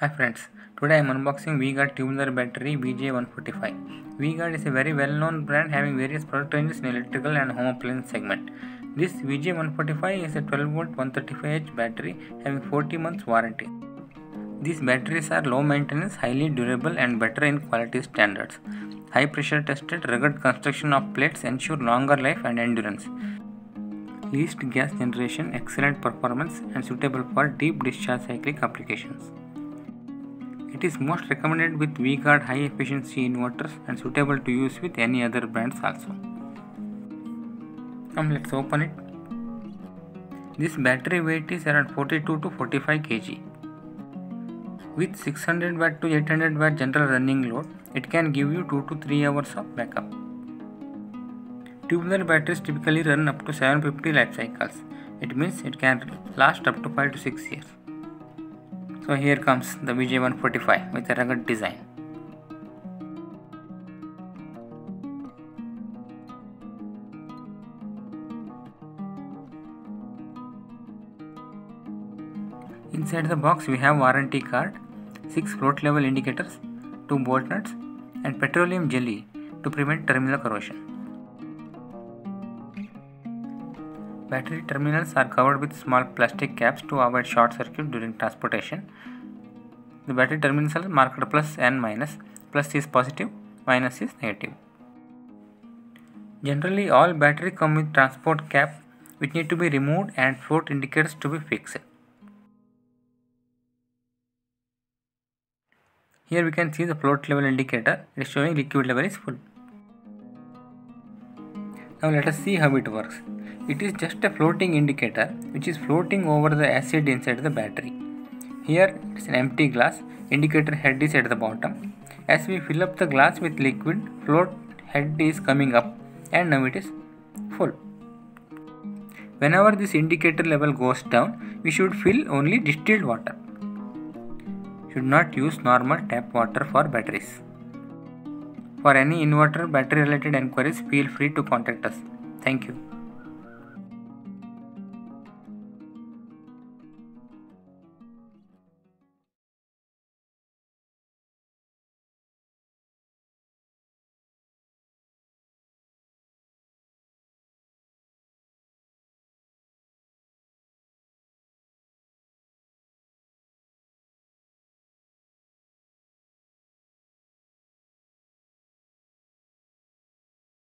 Hi friends, today I am unboxing V-Guard tubular battery VJ145. V-Guard is a very well-known brand having various product ranges in electrical and home appliance segment. This VJ145 is a 12V 135H battery having 40 months warranty. These batteries are low maintenance, highly durable and better in quality standards. High pressure tested, rugged construction of plates ensure longer life and endurance. Least gas generation, excellent performance and suitable for deep discharge cyclic applications. It is most recommended with V-Guard high efficiency inverters and suitable to use with any other brands also. Come let's open it. This battery weight is around 42 to 45 kg. With 600 watt to 800 watt general running load, it can give you 2 to 3 hours of backup. Tubular batteries typically run up to 750 life cycles. It means it can last up to 5 to 6 years. So here comes the VJ145 with a rugged design. Inside the box we have warranty card, 6 float level indicators, 2 bolt nuts and petroleum jelly to prevent terminal corrosion. Battery terminals are covered with small plastic caps to avoid short circuit during transportation. The battery terminals are marked plus and minus. Plus is positive, minus is negative. Generally, all battery come with transport cap which need to be removed and float indicators to be fixed. Here we can see the float level indicator. It is showing liquid level is full. Now let us see how it works. It is just a floating indicator which is floating over the acid inside the battery. Here it is an empty glass, indicator head is at the bottom. As we fill up the glass with liquid, float head is coming up and now it is full. Whenever this indicator level goes down, we should fill only distilled water. Should not use normal tap water for batteries. For any inverter battery related enquiries, feel free to contact us. Thank you.